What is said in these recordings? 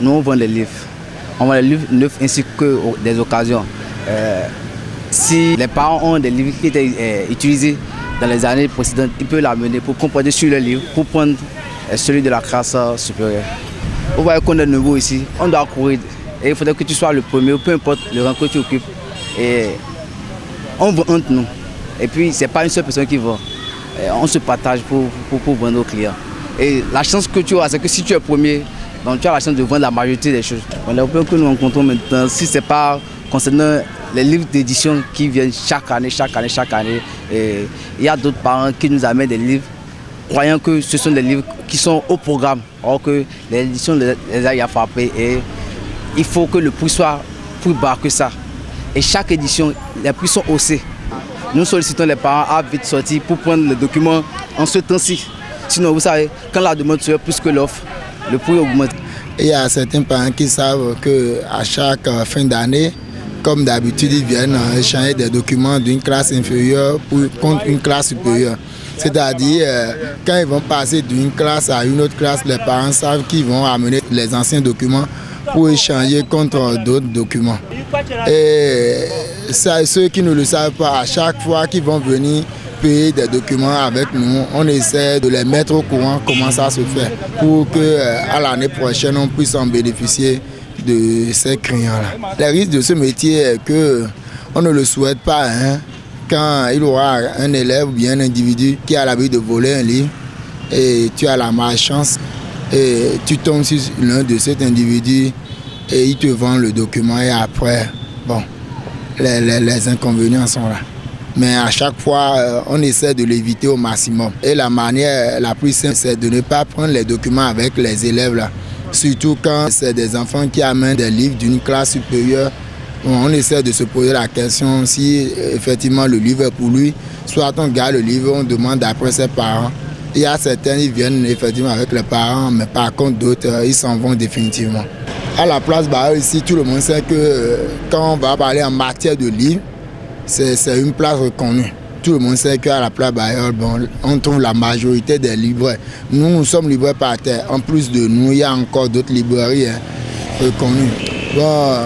Nous, on vend des livres. On vend des livres neufs ainsi que des occasions. Euh, si les parents ont des livres qui étaient euh, utilisés dans les années précédentes, ils peuvent l'amener pour composer sur le livre, pour prendre euh, celui de la classe supérieure. Vous voyez qu'on est nouveau ici, on doit courir. Et il faudrait que tu sois le premier, peu importe le rang que tu occupes. Et on vend entre nous. Et puis, ce n'est pas une seule personne qui vend. on se partage pour, pour, pour vendre aux clients. Et la chance que tu as, c'est que si tu es premier, donc tu as la chance de vendre la majorité des choses. Les problèmes que nous rencontrons maintenant, si ce n'est pas concernant les livres d'édition qui viennent chaque année, chaque année, chaque année, et il y a d'autres parents qui nous amènent des livres croyant que ce sont des livres qui sont au programme, alors que l'édition les a frappés et il faut que le prix soit plus bas que ça. Et chaque édition, les prix sont haussés. Nous sollicitons les parents à vite sortir pour prendre le document en ce temps-ci. Sinon, vous savez, quand la demande serait plus que l'offre, le prix augmente. Il y a certains parents qui savent qu'à chaque fin d'année, comme d'habitude, ils viennent échanger des documents d'une classe inférieure contre une classe supérieure. C'est-à-dire, euh, quand ils vont passer d'une classe à une autre classe, les parents savent qu'ils vont amener les anciens documents pour échanger contre d'autres documents. Et ceux qui ne le savent pas, à chaque fois qu'ils vont venir des documents avec nous, on essaie de les mettre au courant comment ça se fait pour que euh, à l'année prochaine on puisse en bénéficier de ces clients-là. Le risque de ce métier est que on ne le souhaite pas. Hein, quand il y aura un élève ou bien un individu qui a l'habitude de voler un livre et tu as la malchance et tu tombes sur l'un de cet individu et il te vend le document et après, bon, les inconvénients sont là. Mais à chaque fois, euh, on essaie de l'éviter au maximum. Et la manière la plus simple, c'est de ne pas prendre les documents avec les élèves. Surtout quand c'est des enfants qui amènent des livres d'une classe supérieure. On essaie de se poser la question si effectivement le livre est pour lui. Soit on garde le livre, on demande après ses parents. Il y a certains, qui viennent effectivement avec les parents, mais par contre d'autres, euh, ils s'en vont définitivement. À la place bah, ici, tout le monde sait que euh, quand on va parler en matière de livres, c'est une place reconnue. Tout le monde sait qu'à la place Bayol, bon, on trouve la majorité des libraires. Nous, nous sommes libraires par terre. En plus de nous, il y a encore d'autres librairies hein, reconnues. Bon,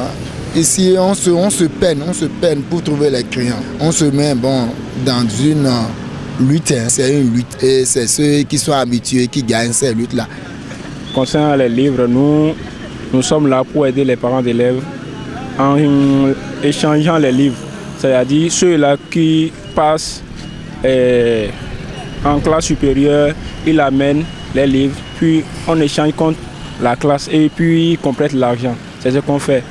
ici, on se, on se peine, on se peine pour trouver les clients. On se met bon, dans une euh, lutte. Hein. C'est une lutte. Et c'est ceux qui sont habitués qui gagnent ces luttes-là. Concernant les livres, nous, nous sommes là pour aider les parents d'élèves en échangeant les livres c'est-à-dire ceux-là qui passent eh, en classe supérieure, ils amènent les livres, puis on échange contre la classe et puis ils complètent l'argent. C'est ce qu'on fait.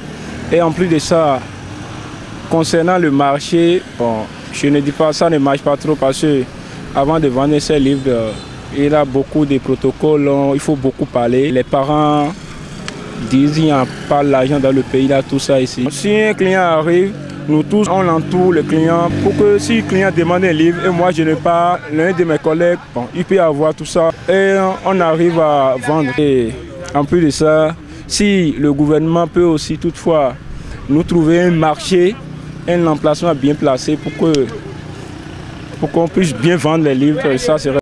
Et en plus de ça, concernant le marché, bon, je ne dis pas ça ne marche pas trop parce que avant de vendre ces livres, il y a beaucoup de protocoles, il faut beaucoup parler. Les parents disent qu'il n'y a pas l'argent dans le pays, il y a tout ça ici. Si un client arrive, nous tous, on entoure le client pour que si le client demande un livre et moi je n'ai pas, l'un de mes collègues, il peut avoir tout ça et on arrive à vendre. Et en plus de ça, si le gouvernement peut aussi toutefois nous trouver un marché, un emplacement bien placé pour pour qu'on puisse bien vendre les livres, ça serait